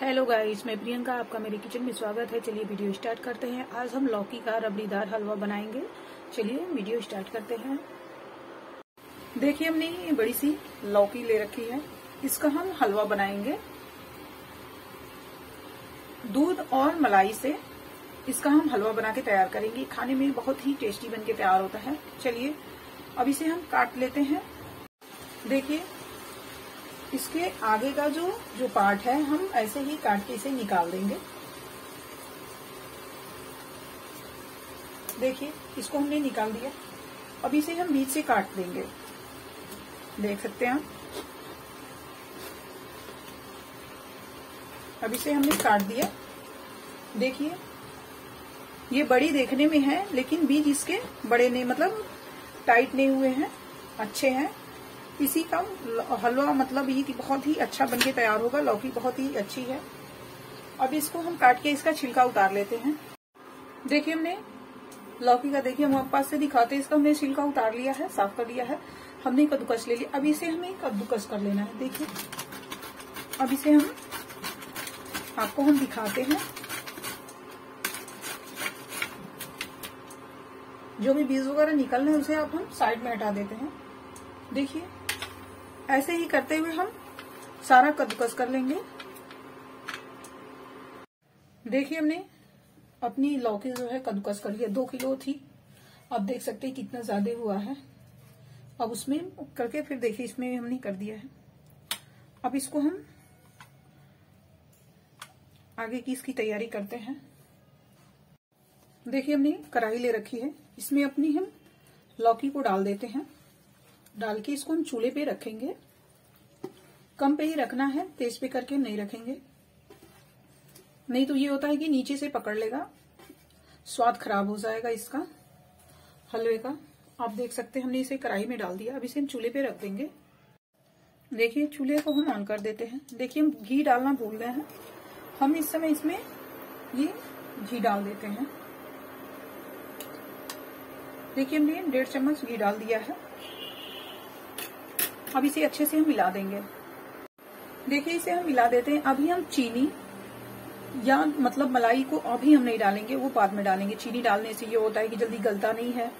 Hello guys मैं प्रियंका, आपका मेरे किचन में स्वागत है। चलिए वीडियो स्टार्ट करते हैं। आज हम लौकी का रबड़ीदार हलवा बनाएँगे। चलिए वीडियो स्टार्ट करते हैं। देखिए, हमने ये बड़ी सी लौकी ले रखी है। इसका हम हलवा बनाएँगे। दूध और मलाई से इसका हम हलवा बना के तैयार करेंगे। खाने में बहुत ही टेस्टी बन के तैयार होता है। चलिए, अब इसे हम काट लेते हैं। देखिए इसके आगे का जो जो पार्ट है, हम ऐसे ही काट के इसे निकाल देंगे। देखिए, इसको हमने निकाल दिया। अब इसे हम बीच से काट देंगे। देख सकते हैं अब इसे हमने काट दिया। देखिए, ये बड़ी देखने में है, लेकिन बीज इसके बड़े नहीं मतलब टाइट नहीं हुए हैं, अच्छे हैं। इसी का हलवा मतलब ये बहुत ही अच्छा बनके तैयार होगा, लौकी बहुत ही अच्छी है। अब इसको हम काट के इसका छिलका उतार लेते हैं। देखिए हमने लौकी का, देखिए हम पास से दिखाते हैं, इसका हमने छिलका उतार लिया है, साफ़ कर लिया है। हमने कद्दूकस ले लिया अब इसे हमें कद्दूकस कर लेना है, देखिए। अब इसे हम आपको हम दिखाते हैं। जो भी बीज वगैरह निकल रहे हैं, उसे आप हम साइड में हटा देते हैं। देखिए। ऐसे ही करते हुए हम सारा कद्दूकस कर लेंगे। देखिए हमने अपनी लौकी जो है कद्दूकस कर लिया दो किलो थी। अब देख सकते हैं कितना ज़्यादा हुआ है। अब उसमें करके फिर देखिए इसमें भी हमने कर दिया है। अब इसको हम आगे की इसकी तैयारी करते हैं। देखिए हमने कढ़ाई ले रखी है। इसमें अपनी हम लौकी को डाल देते हैं। डाल के इसको हम चूल्हे पे रखेंगे। कम पे ही रखना है, तेज पे करके नहीं रखेंगे। नहीं तो ये होता है कि नीचे से पकड़ लेगा, स्वाद खराब हो जाएगा इसका, हलवे का। आप देख सकते हैं, हमने इसे कढ़ाई में डाल दिया। अब इसे हम चूल्हे पे रख देंगे। देखिए, चूल्हे को हम ऑन कर देते हैं। देखिए, हम घी डालना भूल गए हैं। हम इस समय इसमें ये घी डाल देते हैं। देखिए, हमने डेढ़ चम्मच घी डाल दिया है। अब इसे अच्छे से हम मिला देंगे। देखिए, इसे हम मिला देते हैं। अभी हम चीनी या मतलब मलाई को अभी हम नहीं डालेंगे, वो बाद में डालेंगे। चीनी डालने से ये होता है कि जल्दी गलता नहीं है।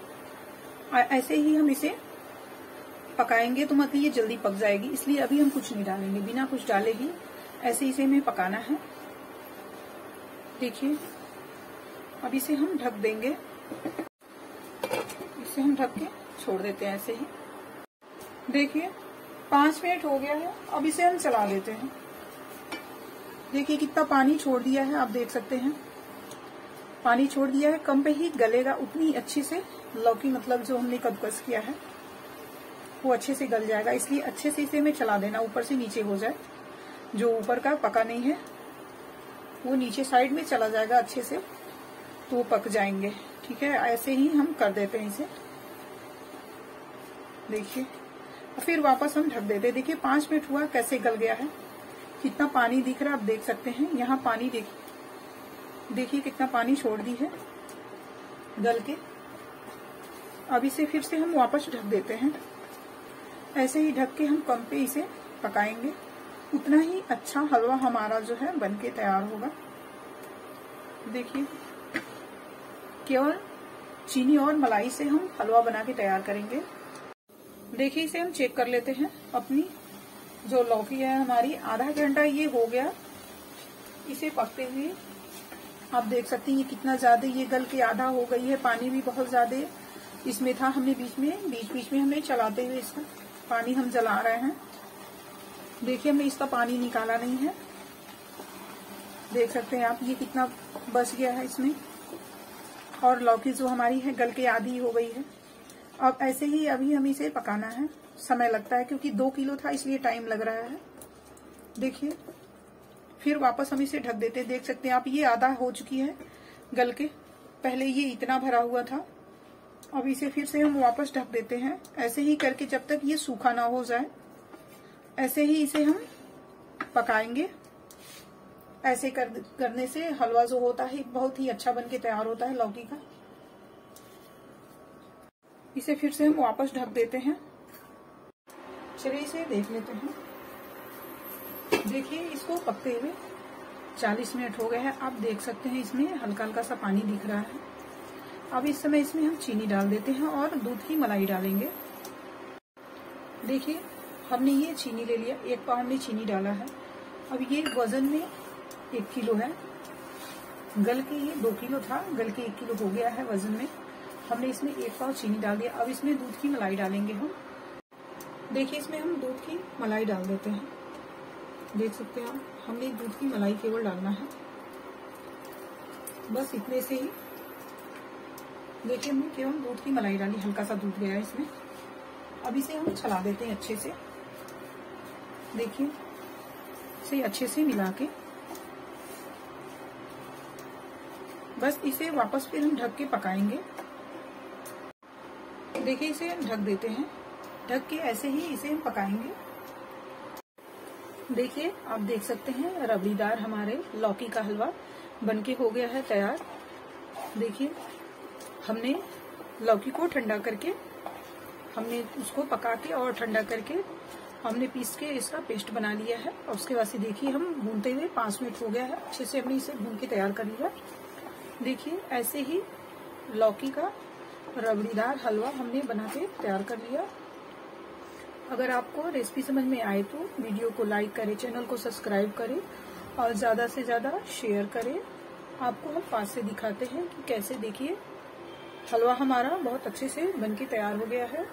ऐसे ही हम इसे पकाएँगे तो मतलब ये जल्दी पक जाएगी, इसलिए अभी हम कुछ नहीं डालेंगे। बिना कुछ डाले ही ऐसे इसे हमें पकाना है। देखिए, अब इसे हम ढक देंगे। इसे हम ढक के छोड़ देते हैं ऐसे ही। देखिए पाँच मिनट हो गया है, अब इसे हम चला लेते हैं। देखिए कितना पानी छोड़ दिया है, आप देख सकते हैं। पानी छोड़ दिया है, कम पे ही गलेगा, उतनी अच्छी से लौकी मतलब जो हमने कदकस किया है, वो अच्छे से गल जाएगा। इसलिए अच्छे से इसे हमें चला देना, ऊपर से नीचे हो जाए। जो ऊपर का पका नहीं है, वो नीचे साइड में चला जाएगा अच्छे से तो वो पक जाएँगे। ठीक है, ऐसे ही हम कर देते हैं इसे। देखिए। फिर वापस हम ढक देते देखिए, पाँच मिनट हुआ, कैसे गल गया है? कितना पानी दिख रहा है, आप देख सकते हैं। यहाँ पानी देखिए देखिए कितना पानी छोड़ दी है गल के। अब इसे फिर से हम वापस ढक देते हैं। ऐसे ही ढक के हम कम पे इसे पकाएँगे। उतना ही अच्छा हलवा हमारा जो है बन के तैयार होगा। देखिए, केवल चीनी और मलाई से हम हलवा बना के तैयार करेंगे। देखिए, इसे हम चेक कर लेते हैं अपनी जो लौकी है हमारी। आधा घंटा ये हो गया। इसे पकते हुए आप देख सकते हैं ये कितना ज़्यादा ये गल के आधा हो गई है। पानी भी बहुत ज़्यादा इसमें था। हमने बीच में, बीच बीच में हमने चलाते हुए इसका पानी हम जला रहे हैं। देखिए, हमने इसका पानी निकाला नहीं है। देख सकते हैं आप, ये कितना बच गया है इसमें। और लौकी जो हमारी है, गल के आधी हो गई है। अब ऐसे ही अभी हम इसे पकाना है। समय लगता है क्योंकि दो किलो था इसलिए टाइम लग रहा है। देखिए फिर वापस हम इसे ढक देते देख सकते हैं आप ये आधा हो चुकी है गल के। पहले ये इतना भरा हुआ था। अब इसे फिर से हम वापस ढक देते हैं। ऐसे ही करके जब तक ये सूखा ना हो जाए ऐसे ही इसे हम पकाएँगे। ऐसे कर, करने से हलवा जो होता है बहुत ही अच्छा बन के तैयार होता है लौकी का। इसे फिर से हम वापस ढक देते हैं। चलिए इसे देख लेते हैं। देखिए, इसको पकते हुए 40 मिनट हो गए हैं। आप देख सकते हैं, इसमें हल्का हल्का सा पानी दिख रहा है। अब इस समय इसमें हम चीनी डाल देते हैं और दूध की मलाई डालेंगे। देखिए, हमने ये चीनी ले लिया। एक पाव हमने चीनी डाला है। अब ये वज़न में एक किलो है। गल के ये दो किलो था। गल के एक किलो हो गया है वज़न में। हमने इसमें एक पाव चीनी डाल दिया। अब इसमें दूध की मलाई डालेंगे हम। देखिए, इसमें हम दूध की मलाई डाल देते हैं। देख सकते हैं आप, हमने दूध की मलाई केवल डालना है। बस इतने से ही। देखिए, हमने केवल दूध की मलाई डाली हल्का सा दूध गया है इसमें। अब इसे हम चला देते हैं अच्छे से। देखिए, इसे अच्छे से मिला के। बस इसे वापस फिर हम ढक के पकाएँगे। देखिए इसे हम ढक देते हैं। ढक के ऐसे ही इसे हम पकाएँगे। देखिए, आप देख सकते हैं, रबड़ीदार हमारे लौकी का हलवा बनके हो गया है तैयार। देखिए, हमने लौकी को ठंडा करके, हमने उसको पका के और ठंडा करके हमने पीस के इसका पेस्ट बना लिया है। और उसके बाद से देखिए, हम भूनते हुए पाँच मिनट हो गया है। अच्छे से हमने इसे भून के तैयार कर लिया। देखिए, ऐसे ही लौकी का रबड़ीदार हलवा हमने बना के तैयार कर लिया। अगर आपको रेसिपी समझ में आए तो वीडियो को लाइक करें, चैनल को सब्सक्राइब करें और ज़्यादा से ज़्यादा शेयर करें। आपको हम पास से दिखाते हैं कि कैसे देखिए। हलवा हमारा बहुत अच्छे से बनके तैयार हो गया है।